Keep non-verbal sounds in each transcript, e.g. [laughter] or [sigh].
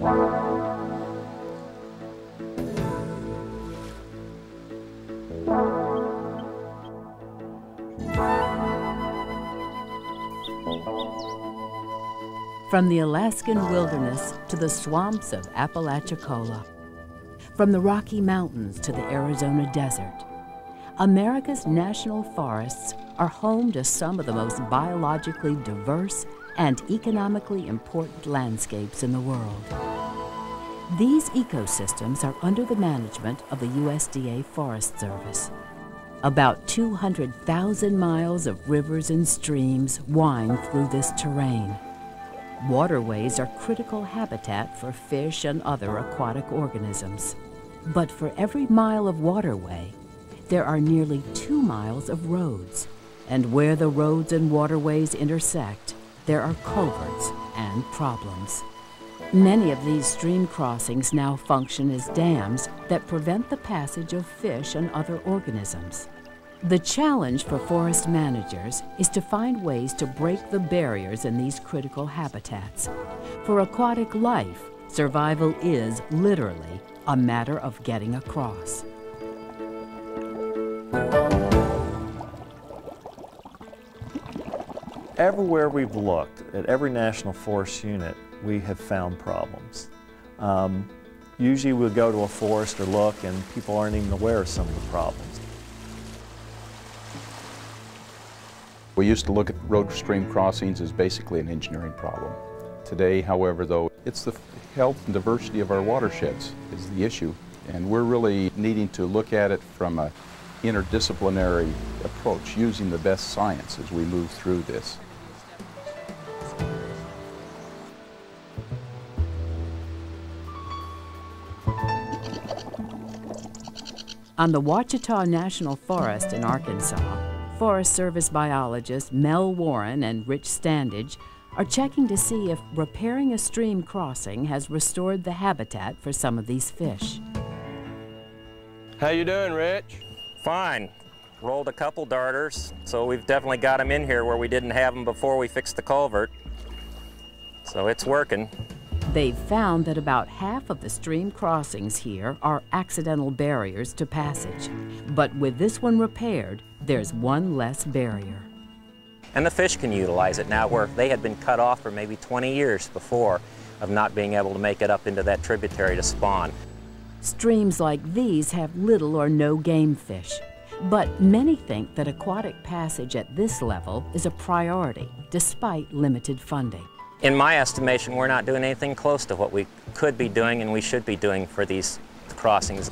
From the Alaskan wilderness to the swamps of Apalachicola, from the Rocky Mountains to the Arizona desert, America's national forests are home to some of the most biologically diverse and economically important landscapes in the world. These ecosystems are under the management of the USDA Forest Service. About 200,000 miles of rivers and streams wind through this terrain. Waterways are critical habitat for fish and other aquatic organisms. But for every mile of waterway, there are nearly two miles of roads. And where the roads and waterways intersect, there are culverts and problems. Many of these stream crossings now function as dams that prevent the passage of fish and other organisms. The challenge for forest managers is to find ways to break the barriers in these critical habitats. For aquatic life, survival is literally a matter of getting across. Everywhere we've looked, at every National Forest unit, we have found problems. Um, usually we'll go to a forest or look and people aren't even aware of some of the problems. We used to look at road stream crossings as basically an engineering problem. Today, however, though, it's the health and diversity of our watersheds is the issue. And we're really needing to look at it from an interdisciplinary approach, using the best science as we move through this. On the Ouachita National Forest in Arkansas, Forest Service biologists Mel Warren and Rich Standage are checking to see if repairing a stream crossing has restored the habitat for some of these fish. How you doing, Rich? Fine. Rolled a couple darters, so we've definitely got them in here where we didn't have them before we fixed the culvert. So it's working. They've found that about half of the stream crossings here are accidental barriers to passage. But with this one repaired, there's one less barrier. And the fish can utilize it now where they had been cut off for maybe 20 years before of not being able to make it up into that tributary to spawn. Streams like these have little or no game fish. But many think that aquatic passage at this level is a priority, despite limited funding. In my estimation, we're not doing anything close to what we could be doing and we should be doing for these crossings.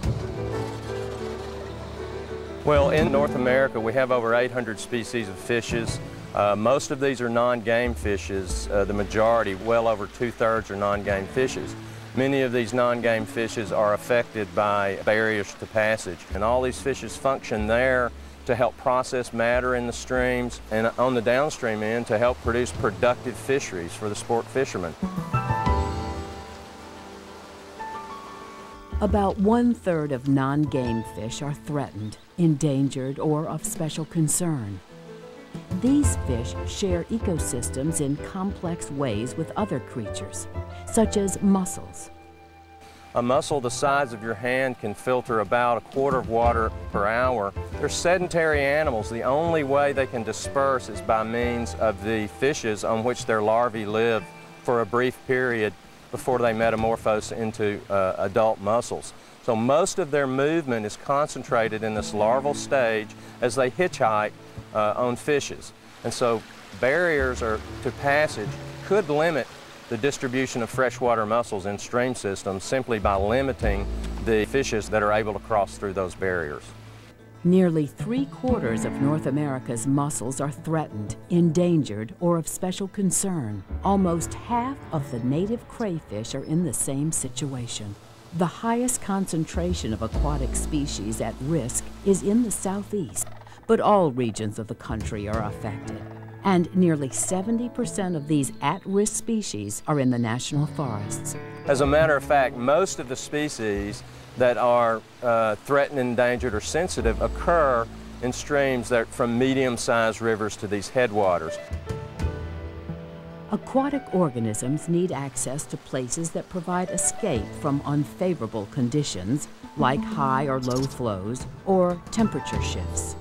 Well, in North America, we have over 800 species of fishes. Uh, most of these are non-game fishes. Uh, the majority, well over two-thirds, are non-game fishes. Many of these non-game fishes are affected by barriers to passage, and all these fishes function there to help process matter in the streams and on the downstream end to help produce productive fisheries for the sport fishermen. About one third of non-game fish are threatened, endangered, or of special concern. These fish share ecosystems in complex ways with other creatures, such as mussels, a mussel the size of your hand can filter about a quarter of water per hour. They're sedentary animals. The only way they can disperse is by means of the fishes on which their larvae live for a brief period before they metamorphose into uh, adult mussels. So most of their movement is concentrated in this larval stage as they hitchhike uh, on fishes. And so barriers are, to passage could limit the distribution of freshwater mussels in stream systems simply by limiting the fishes that are able to cross through those barriers. Nearly three quarters of North America's mussels are threatened, endangered, or of special concern. Almost half of the native crayfish are in the same situation. The highest concentration of aquatic species at risk is in the southeast, but all regions of the country are affected and nearly 70% of these at-risk species are in the national forests. As a matter of fact, most of the species that are uh, threatened, endangered, or sensitive occur in streams that from medium-sized rivers to these headwaters. Aquatic organisms need access to places that provide escape from unfavorable conditions, like high or low flows or temperature shifts.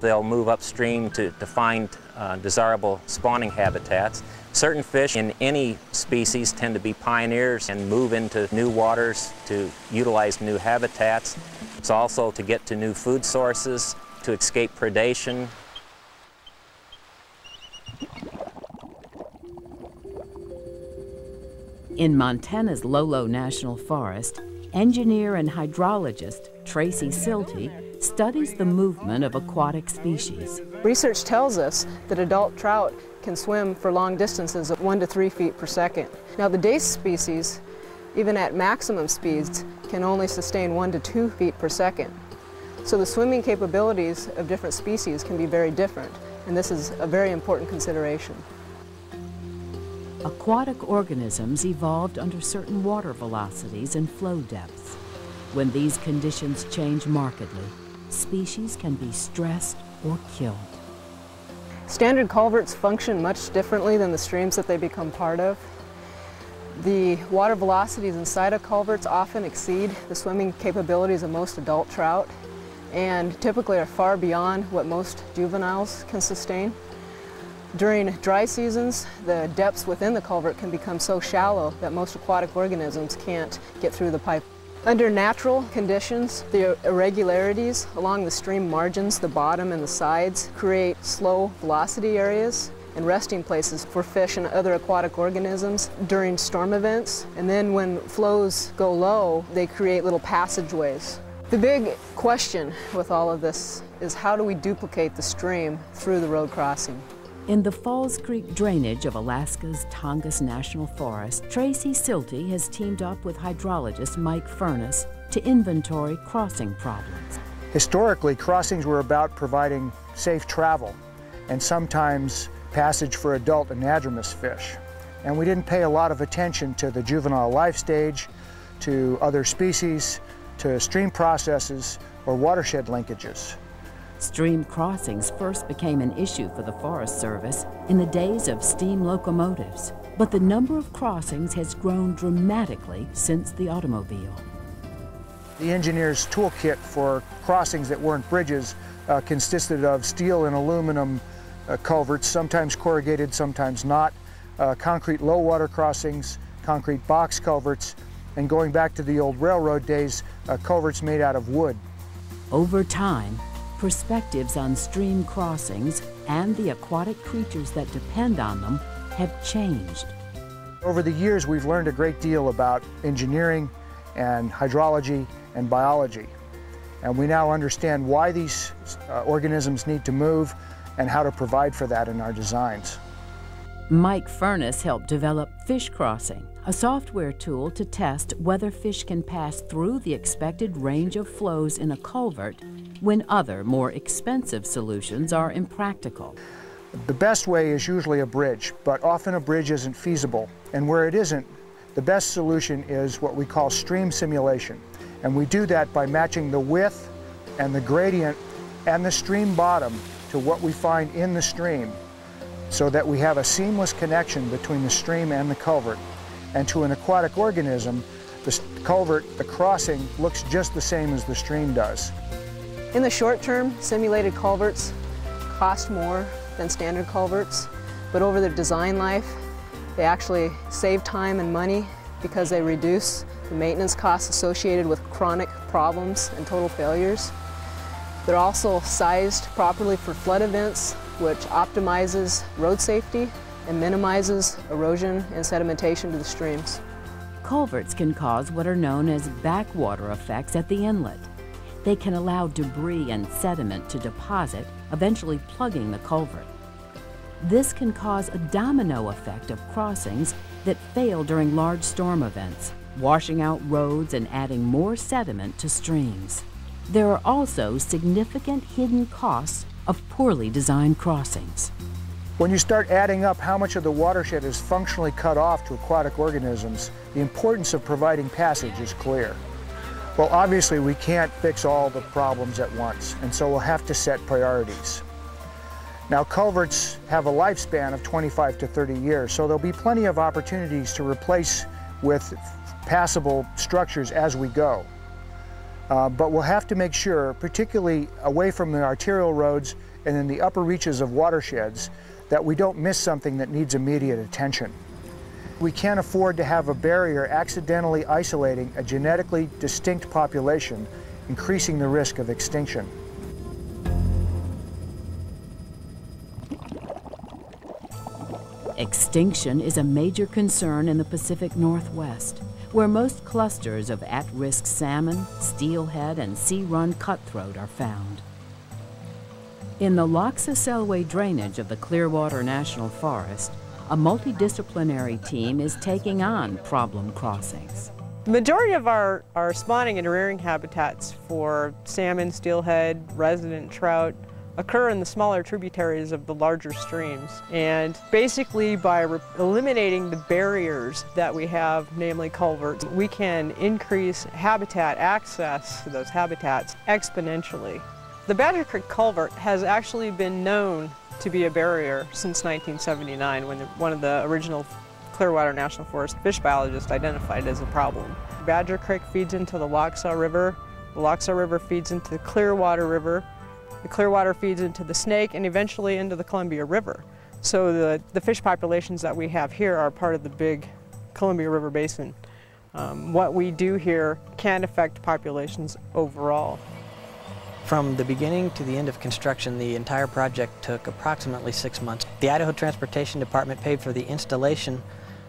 They'll move upstream to, to find uh, desirable spawning habitats. Certain fish in any species tend to be pioneers and move into new waters to utilize new habitats. It's also to get to new food sources, to escape predation. In Montana's Lolo National Forest, engineer and hydrologist Traci Sylte studies the movement of aquatic species. Research tells us that adult trout can swim for long distances at one to three feet per second. Now the dace species, even at maximum speeds, can only sustain one to two feet per second. So the swimming capabilities of different species can be very different, and this is a very important consideration. Aquatic organisms evolved under certain water velocities and flow depths. When these conditions change markedly, species can be stressed or killed. Standard culverts function much differently than the streams that they become part of. The water velocities inside of culverts often exceed the swimming capabilities of most adult trout and typically are far beyond what most juveniles can sustain. During dry seasons, the depths within the culvert can become so shallow that most aquatic organisms can't get through the pipe. Under natural conditions, the irregularities along the stream margins, the bottom and the sides, create slow velocity areas and resting places for fish and other aquatic organisms during storm events. And then when flows go low, they create little passageways. The big question with all of this is how do we duplicate the stream through the road crossing? In the Falls Creek drainage of Alaska's Tongass National Forest, Traci Sylte has teamed up with hydrologist Mike Furniss to inventory crossing problems. Historically, crossings were about providing safe travel and sometimes passage for adult anadromous fish. And we didn't pay a lot of attention to the juvenile life stage, to other species, to stream processes, or watershed linkages. Stream crossings first became an issue for the Forest Service in the days of steam locomotives, but the number of crossings has grown dramatically since the automobile. The engineer's toolkit for crossings that weren't bridges uh, consisted of steel and aluminum uh, culverts, sometimes corrugated, sometimes not, uh, concrete low water crossings, concrete box culverts, and going back to the old railroad days, uh, culverts made out of wood. Over time, perspectives on stream crossings and the aquatic creatures that depend on them have changed. Over the years, we've learned a great deal about engineering and hydrology and biology. And we now understand why these uh, organisms need to move and how to provide for that in our designs. Mike Furniss helped develop Fish Crossing, a software tool to test whether fish can pass through the expected range of flows in a culvert when other, more expensive solutions are impractical. The best way is usually a bridge, but often a bridge isn't feasible. And where it isn't, the best solution is what we call stream simulation. And we do that by matching the width and the gradient and the stream bottom to what we find in the stream so that we have a seamless connection between the stream and the culvert. And to an aquatic organism, the culvert, the crossing, looks just the same as the stream does. In the short term, simulated culverts cost more than standard culverts, but over their design life, they actually save time and money because they reduce the maintenance costs associated with chronic problems and total failures. They're also sized properly for flood events, which optimizes road safety and minimizes erosion and sedimentation to the streams. Culverts can cause what are known as backwater effects at the inlet. They can allow debris and sediment to deposit, eventually plugging the culvert. This can cause a domino effect of crossings that fail during large storm events, washing out roads and adding more sediment to streams. There are also significant hidden costs of poorly designed crossings. When you start adding up how much of the watershed is functionally cut off to aquatic organisms, the importance of providing passage is clear. Well, obviously we can't fix all the problems at once, and so we'll have to set priorities. Now culverts have a lifespan of 25 to 30 years, so there'll be plenty of opportunities to replace with passable structures as we go. Uh, but we'll have to make sure, particularly away from the arterial roads and in the upper reaches of watersheds, that we don't miss something that needs immediate attention. We can't afford to have a barrier accidentally isolating a genetically distinct population, increasing the risk of extinction. Extinction is a major concern in the Pacific Northwest, where most clusters of at-risk salmon, steelhead, and sea-run cutthroat are found. In the Lochsa Selway drainage of the Clearwater National Forest, a multidisciplinary team is taking on problem crossings. The majority of our, our spawning and rearing habitats for salmon, steelhead, resident trout occur in the smaller tributaries of the larger streams. And basically by eliminating the barriers that we have, namely culverts, we can increase habitat access to those habitats exponentially. The Badger Creek culvert has actually been known to be a barrier since 1979 when one of the original Clearwater National Forest fish biologists identified it as a problem. Badger Creek feeds into the Lochsa River, the Lochsa River feeds into the Clearwater River, the Clearwater feeds into the Snake and eventually into the Columbia River. So the, the fish populations that we have here are part of the big Columbia River Basin. Um, what we do here can affect populations overall. From the beginning to the end of construction, the entire project took approximately six months. The Idaho Transportation Department paid for the installation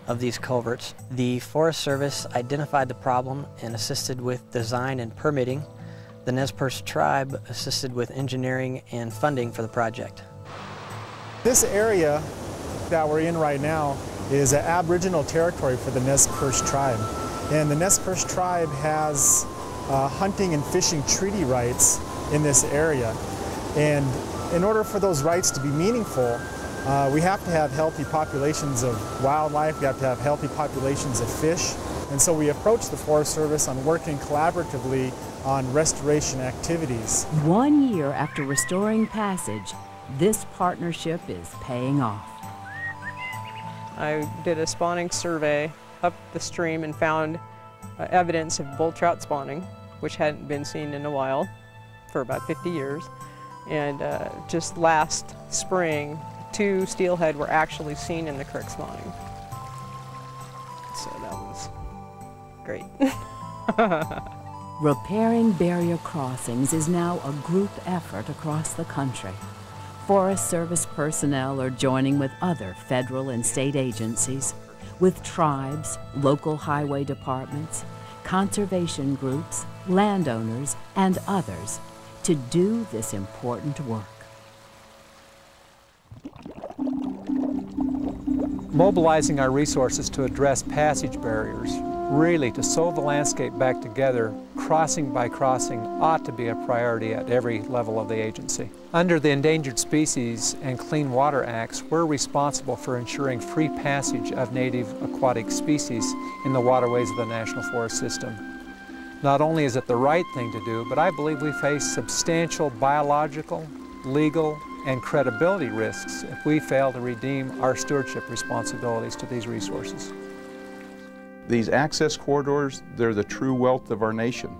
of these culverts. The Forest Service identified the problem and assisted with design and permitting. The Nez Perce tribe assisted with engineering and funding for the project. This area that we're in right now is an aboriginal territory for the Nez Perce tribe. And the Nez Perce tribe has uh, hunting and fishing treaty rights in this area. And in order for those rights to be meaningful, uh, we have to have healthy populations of wildlife, we have to have healthy populations of fish. And so we approach the Forest Service on working collaboratively on restoration activities. One year after restoring passage, this partnership is paying off. I did a spawning survey up the stream and found uh, evidence of bull trout spawning, which hadn't been seen in a while for about 50 years. And uh, just last spring, two steelhead were actually seen in the creek spawning. So that was great. [laughs] Repairing barrier crossings is now a group effort across the country. Forest Service personnel are joining with other federal and state agencies, with tribes, local highway departments, conservation groups, landowners, and others to do this important work. Mobilizing our resources to address passage barriers really to sew the landscape back together, crossing by crossing, ought to be a priority at every level of the agency. Under the Endangered Species and Clean Water Acts, we're responsible for ensuring free passage of native aquatic species in the waterways of the National Forest System. Not only is it the right thing to do, but I believe we face substantial biological, legal, and credibility risks if we fail to redeem our stewardship responsibilities to these resources. These access corridors, they're the true wealth of our nation.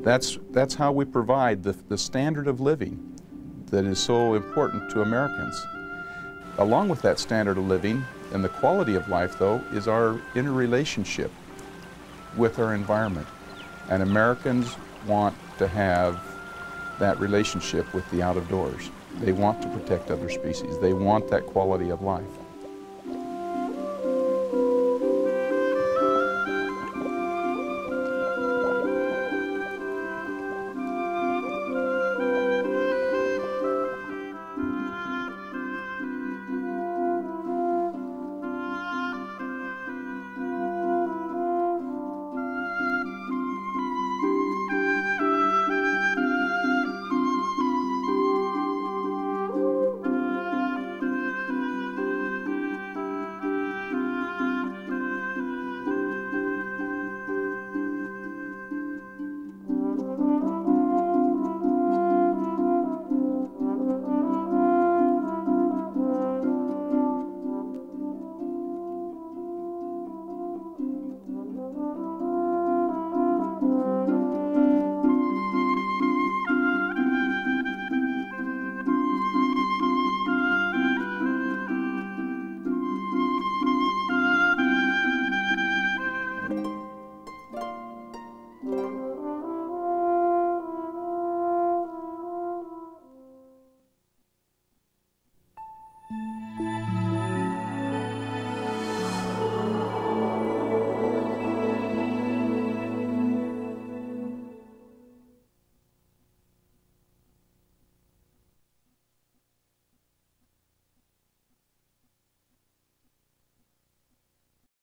That's, that's how we provide the, the standard of living that is so important to Americans. Along with that standard of living and the quality of life, though, is our interrelationship with our environment. And Americans want to have that relationship with the out of doors. They want to protect other species. They want that quality of life.